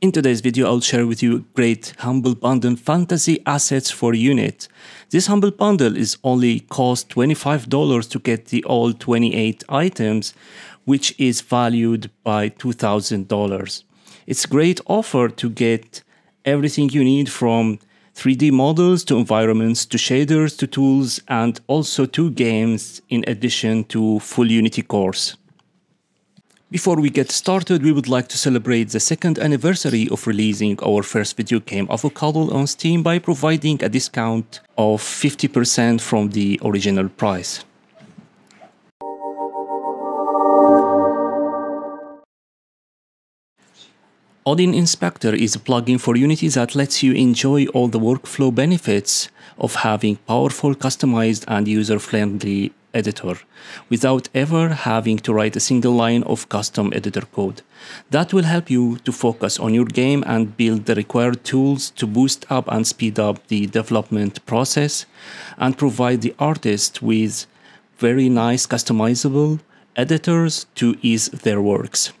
In today's video, I'll share with you great Humble Bundle fantasy assets for Unity. This Humble Bundle is only cost $25 to get the all 28 items, which is valued by $2,000. It's a great offer to get everything you need from 3D models to environments to shaders to tools and also two games in addition to full Unity course. Before we get started, we would like to celebrate the second anniversary of releasing our first video game AvoCuddle on Steam by providing a discount of 50% from the original price. Odin Inspector is a plugin for Unity that lets you enjoy all the workflow benefits of having powerful, customized, and user-friendly editor without ever having to write a single line of custom editor code. That will help you to focus on your game and build the required tools to boost up and speed up the development process and provide the artist with very nice customizable editors to ease their works.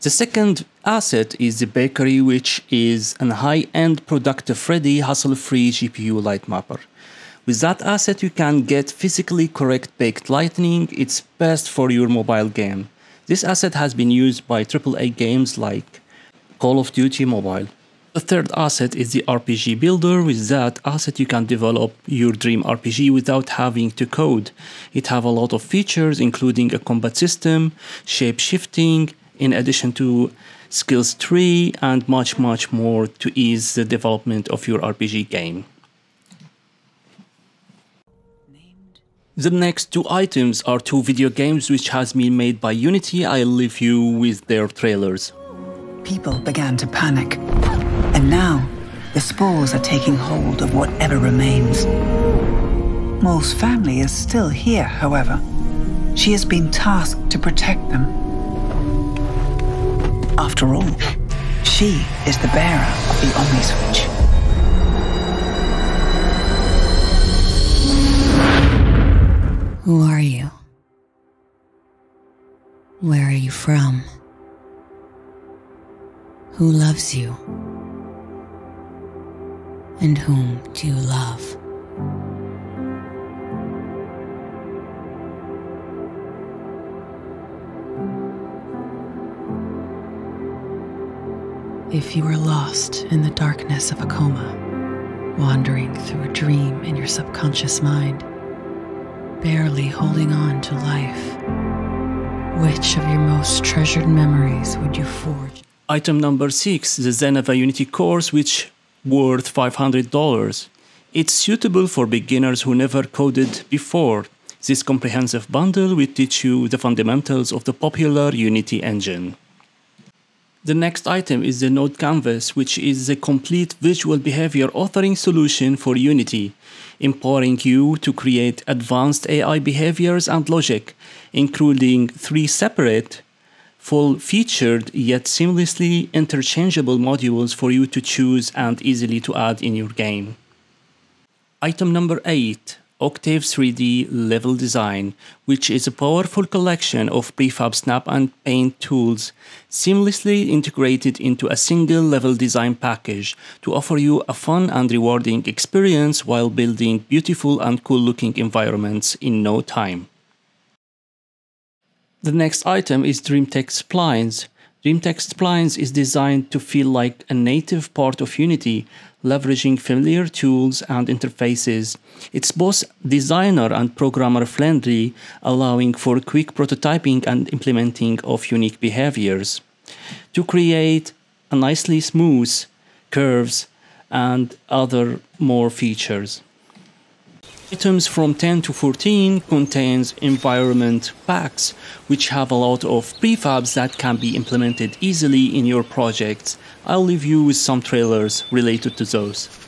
The second asset is the bakery, which is an high-end productive ready hassle-free GPU light mapper. With that asset, you can get physically correct baked lightning. It's best for your mobile game. This asset has been used by AAA games like Call of Duty Mobile. The third asset is the RPG Builder. With that asset, you can develop your dream RPG without having to code. It have a lot of features, including a combat system, shape shifting, in addition to skills tree, and much, much more to ease the development of your RPG game. The next two items are two video games which has been made by Unity. I'll leave you with their trailers. People began to panic. And now, the spores are taking hold of whatever remains. Mole's family is still here, however. She has been tasked to protect them. After all, she is the bearer of the Omni Who are you? Where are you from? Who loves you? And whom do you love? If you are lost in the darkness of a coma, wandering through a dream in your subconscious mind, barely holding on to life. Which of your most treasured memories would you forge? Item number 6, the Zenva Unity course, which worth $500. It's suitable for beginners who never coded before. This comprehensive bundle will teach you the fundamentals of the popular Unity engine. The next item is the Node Canvas, which is a complete visual behavior authoring solution for Unity, empowering you to create advanced AI behaviors and logic, including three separate, full featured yet seamlessly interchangeable modules for you to choose and easily to add in your game. Item number 8 Octave 3D Level Design, which is a powerful collection of prefab snap and paint tools seamlessly integrated into a single level design package to offer you a fun and rewarding experience while building beautiful and cool looking environments in no time. The next item is DreamTeck Splines, DreamTeck Splines is designed to feel like a native part of Unity, leveraging familiar tools and interfaces. It's both designer and programmer friendly, allowing for quick prototyping and implementing of unique behaviors. To create a nicely smooth curves and other more features. Items from 10 to 14 contains environment packs, which have a lot of prefabs that can be implemented easily in your projects. I'll leave you with some trailers related to those.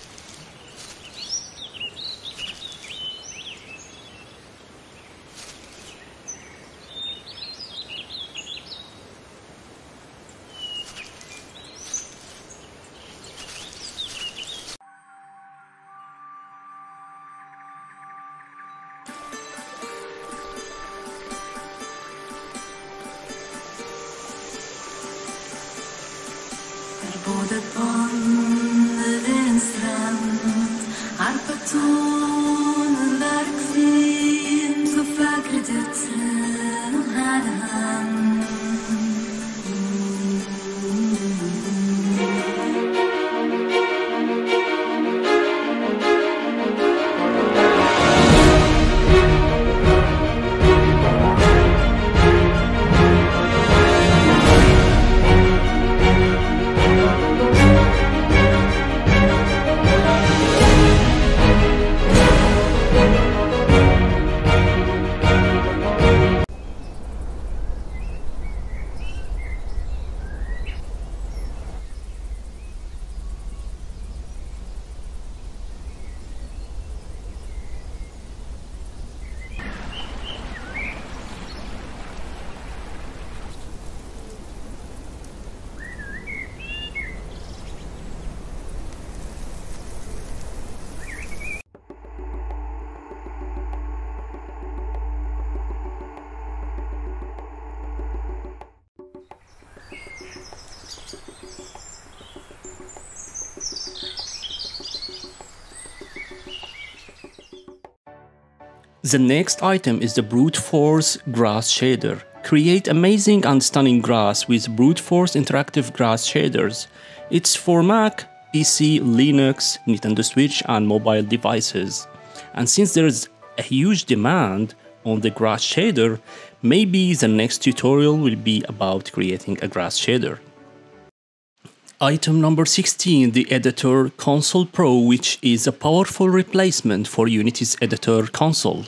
The next item is the Brute Force Grass Shader. Create amazing and stunning grass with Brute Force Interactive Grass Shaders. It's for Mac, PC, Linux, Nintendo Switch, and mobile devices. And since there's a huge demand on the grass shader, maybe the next tutorial will be about creating a grass shader. Item number 16, the Editor Console Pro, which is a powerful replacement for Unity's Editor console.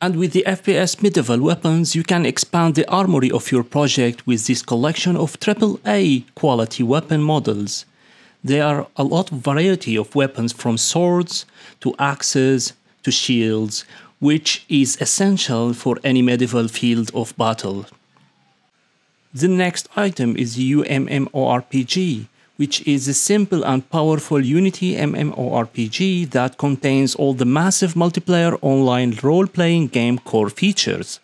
And with the FPS medieval weapons, you can expand the armory of your project with this collection of AAA quality weapon models. There are a lot of variety of weapons from swords to axes to shields, which is essential for any medieval field of battle. The next item is UMMORPG, which is a simple and powerful Unity MMORPG that contains all the massive multiplayer online role playing game core features.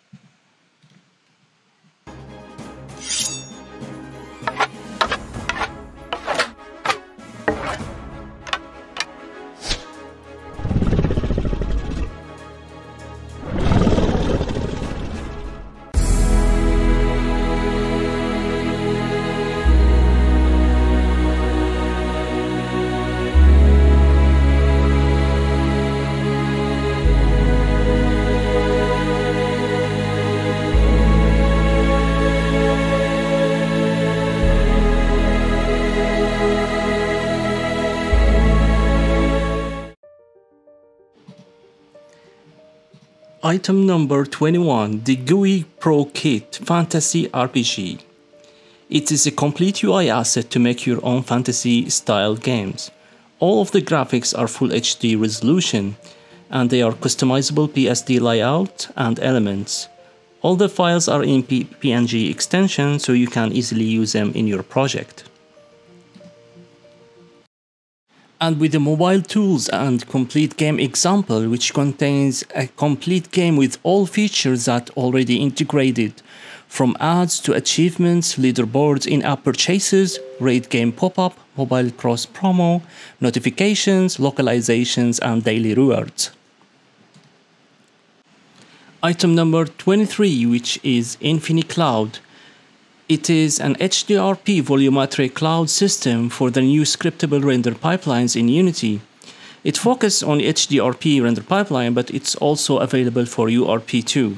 Item number 21 The GUI Pro Kit Fantasy RPG. It is a complete UI asset to make your own fantasy style games. All of the graphics are full HD resolution and they are customizable PSD layout and elements. All the files are in PNG extension so you can easily use them in your project. And with the mobile tools and complete game example which contains a complete game with all features that already integrated from ads to achievements leaderboards in-app purchases raid game pop-up mobile cross promo notifications localizations and daily rewards. Item number 23 which is InfiniCloud it is an HDRP volumetric cloud system for the new scriptable render pipelines in Unity. It focuses on HDRP render pipeline, but it's also available for URP too.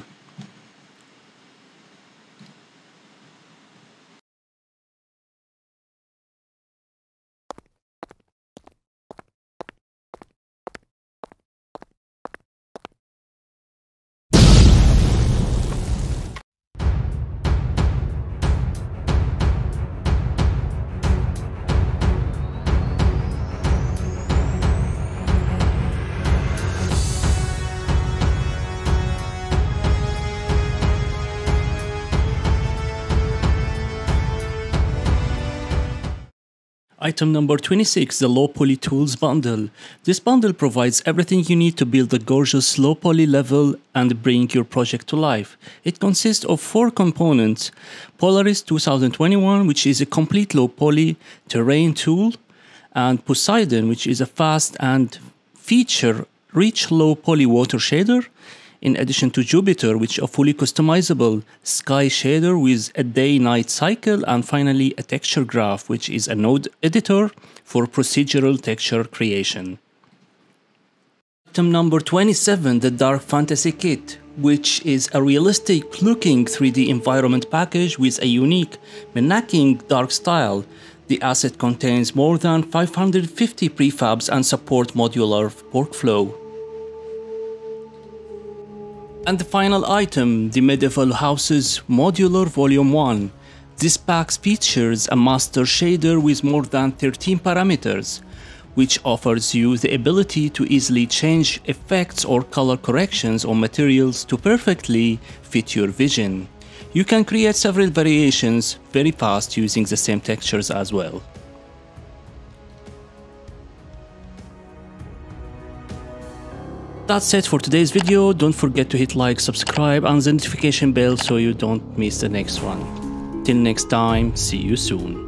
Item number 26, the Low Poly Tools Bundle. This bundle provides everything you need to build a gorgeous low poly level and bring your project to life. It consists of four components. Polaris 2021, which is a complete low poly terrain tool, and Poseidon, which is a fast and feature rich low poly water shader, in addition to Jupiter, which a fully customizable sky shader with a day-night cycle, and finally a texture graph, which is a node editor for procedural texture creation. Item number 27, the Dark Fantasy Kit, which is a realistic looking 3D environment package with a unique Menacing dark style. The asset contains more than 550 prefabs and support modular workflow. And the final item, the Medieval Houses Modular Volume 1. This pack features a master shader with more than 13 parameters, which offers you the ability to easily change effects or color corrections on materials to perfectly fit your vision. You can create several variations very fast using the same textures as well. That's it for today's video. Don't forget to hit like, subscribe and the notification bell so you don't miss the next one. Till next time, see you soon.